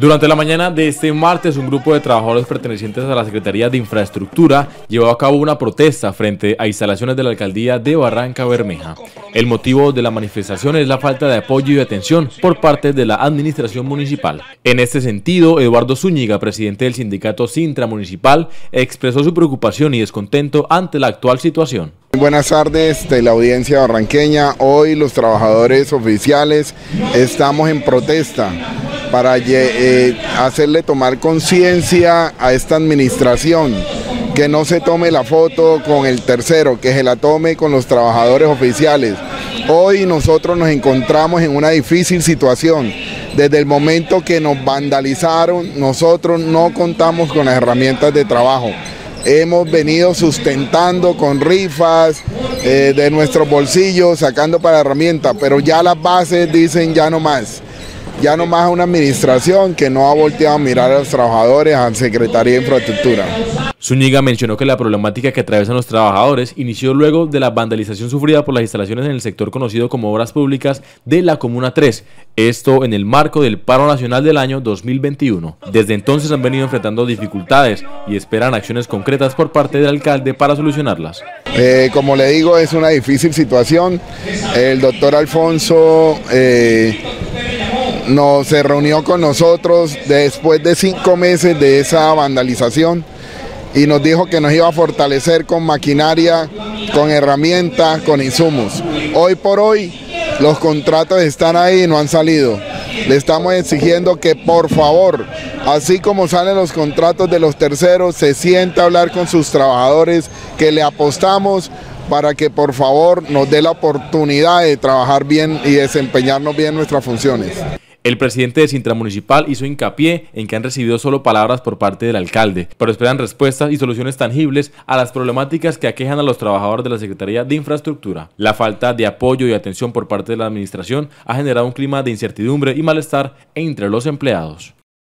Durante la mañana de este martes, un grupo de trabajadores pertenecientes a la Secretaría de Infraestructura llevó a cabo una protesta frente a instalaciones de la alcaldía de Barranca Bermeja. El motivo de la manifestación es la falta de apoyo y atención por parte de la administración municipal. En este sentido, Eduardo Zúñiga, presidente del sindicato Sintra Municipal, expresó su preocupación y descontento ante la actual situación. Buenas tardes de la audiencia barranqueña. Hoy los trabajadores oficiales estamos en protesta para eh, hacerle tomar conciencia a esta administración, que no se tome la foto con el tercero, que se la tome con los trabajadores oficiales. Hoy nosotros nos encontramos en una difícil situación. Desde el momento que nos vandalizaron, nosotros no contamos con las herramientas de trabajo. Hemos venido sustentando con rifas eh, de nuestros bolsillos, sacando para herramientas, pero ya las bases dicen ya no más ya no más una administración que no ha volteado a mirar a los trabajadores, a la Secretaría de Infraestructura. Zúñiga mencionó que la problemática que atraviesan los trabajadores inició luego de la vandalización sufrida por las instalaciones en el sector conocido como Obras Públicas de la Comuna 3, esto en el marco del paro nacional del año 2021. Desde entonces han venido enfrentando dificultades y esperan acciones concretas por parte del alcalde para solucionarlas. Eh, como le digo, es una difícil situación. El doctor Alfonso... Eh, no, se reunió con nosotros después de cinco meses de esa vandalización y nos dijo que nos iba a fortalecer con maquinaria, con herramientas, con insumos. Hoy por hoy los contratos están ahí y no han salido. Le estamos exigiendo que por favor, así como salen los contratos de los terceros, se sienta a hablar con sus trabajadores, que le apostamos para que por favor nos dé la oportunidad de trabajar bien y desempeñarnos bien nuestras funciones. El presidente de Sintra Municipal hizo hincapié en que han recibido solo palabras por parte del alcalde, pero esperan respuestas y soluciones tangibles a las problemáticas que aquejan a los trabajadores de la Secretaría de Infraestructura. La falta de apoyo y atención por parte de la administración ha generado un clima de incertidumbre y malestar entre los empleados.